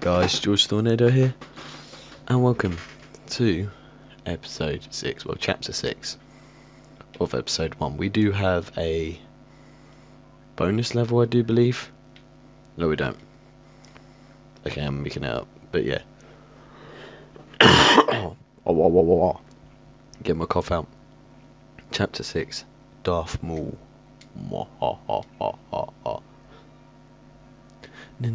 guys, George Tornado here, and welcome to episode 6, well, chapter 6 of episode 1. We do have a bonus level, I do believe. No, we don't. Okay, I'm making it up, but yeah. Oh, oh, oh, oh, oh. Get my cough out. Chapter 6, Darth Maul. Okay,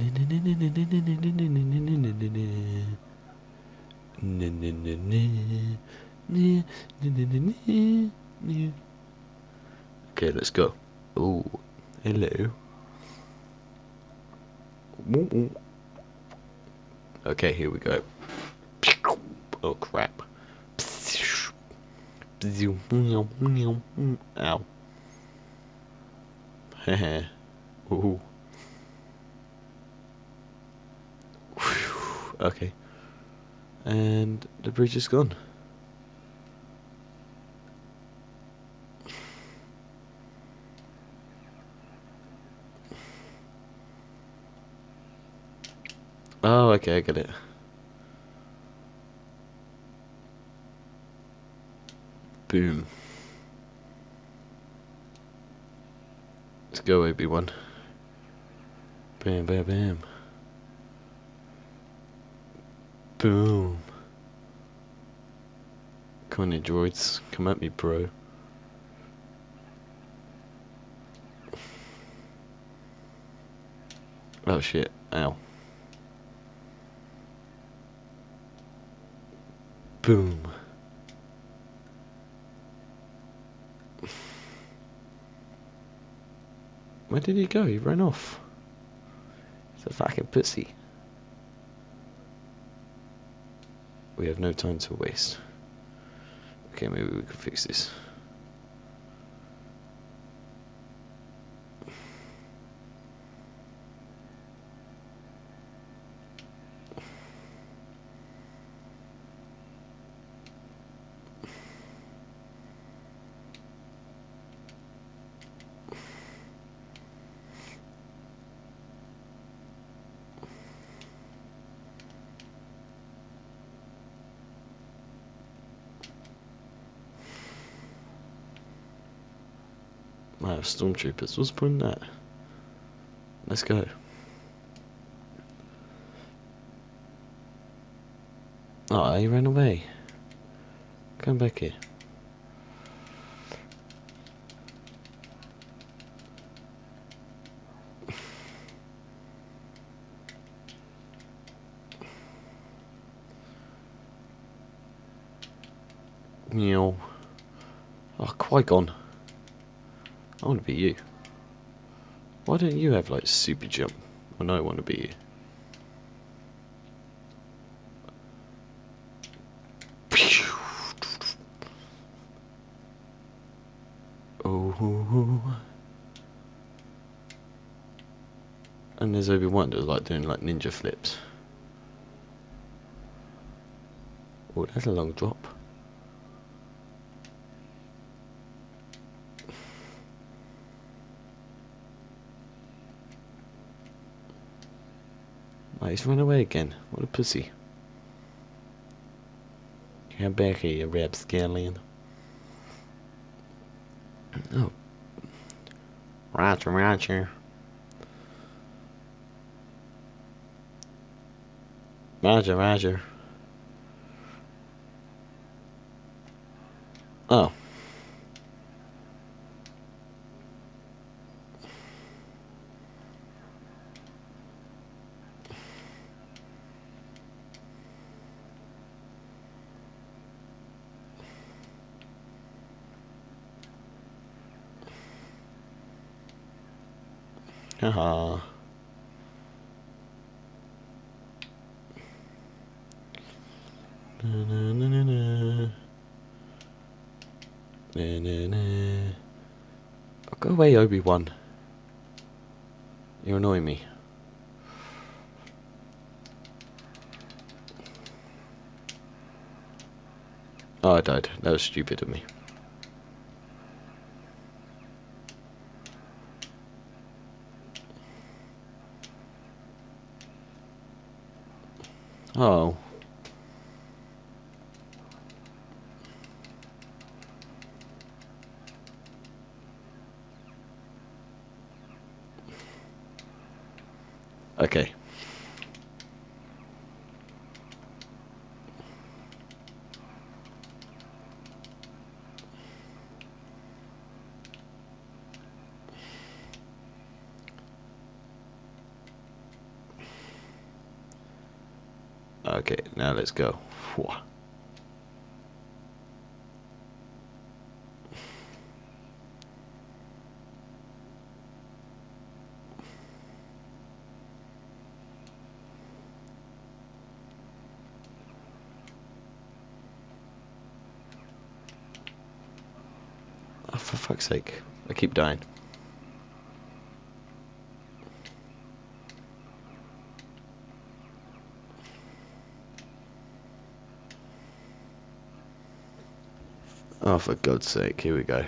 let's go. Oh, hello. Okay, here we go. Oh crap. Ow. Hehe. Ooh. Okay. And the bridge is gone. Oh, okay, I get it. Boom. Let's go, Obi-Wan. Bam, bam, bam. Boom. Come on, you droids. Come at me, bro. Oh shit. Ow. Boom. Where did he go? He ran off. He's a fucking pussy. We have no time to waste. Okay, maybe we can fix this. Wow, stormtroopers. What's the point in that? Let's go. Oh, he ran away. Come back here. Meow. Oh, Qui-Gon. I want to be you. Why don't you have like super jump when I want to be you? Oh, and there's Obi Wan that's like doing like ninja flips. Oh, that's a long drop. Oh, he's run away again. What a pussy. Come back here, you rapscallion. Oh. Roger, roger. Roger, roger. Oh. Haha. Na, na, na, na, na. Na, na. Oh, go away, Obi-Wan. You're annoying me. Oh, I died. That was stupid of me. Oh. Okay. Now let's go. Oh, for fuck's sake. I keep dying. Oh, for God's sake, here we go.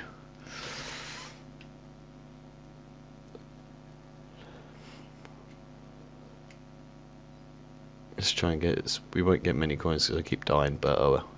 Let's try and get. We won't get many coins because I keep dying, but oh well.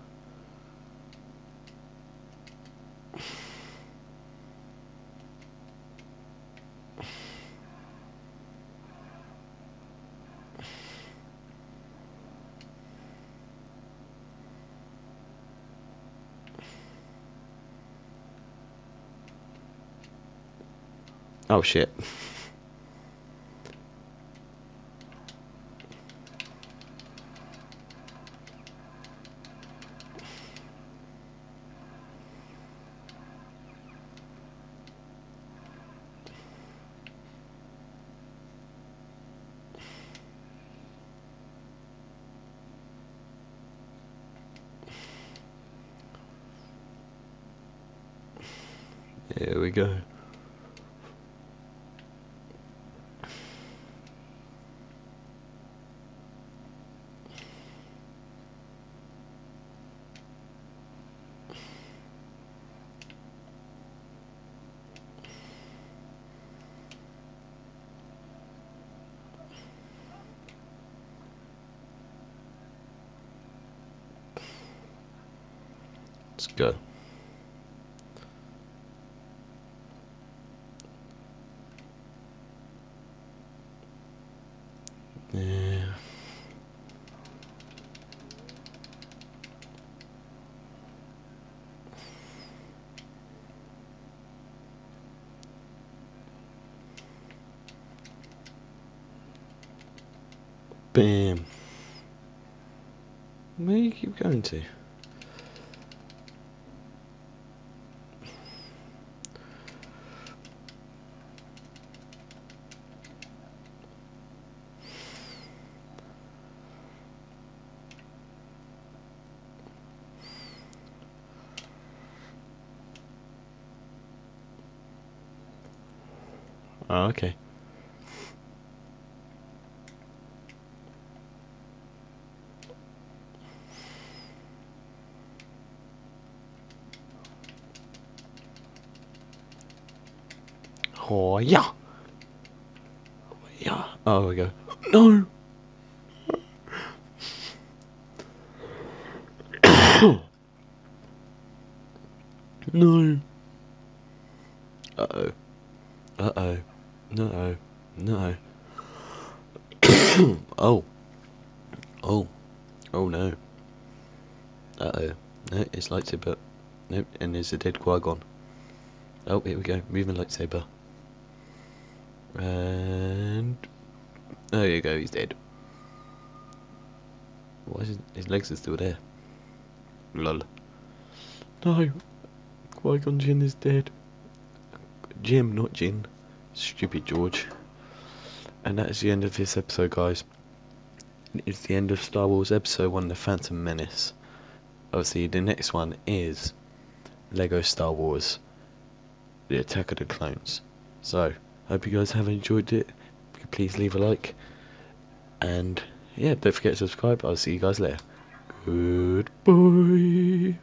Oh shit. Here we go. Let's go. Yeah. Bam. Where you keep going to? Oh, okay. Oh, yeah. Yeah. Oh, we go. No. no. Uh oh. No. No. oh. Oh. Oh no. Uh oh. No, it's lightsaber. Nope, and there's a dead Qui-Gon. Oh, here we go. Moving lightsaber. And there you go. He's dead. Why is his, his legs are still there? Lol. No. Qui-Gon Jinn is dead. Jim, not Jin. Stupid George. And that is the end of this episode, guys. It's the end of Star Wars Episode 1 The Phantom Menace. Obviously, the next one is Lego Star Wars The Attack of the Clones. So, hope you guys have enjoyed it. Please leave a like. And, yeah, don't forget to subscribe. I'll see you guys later. Goodbye.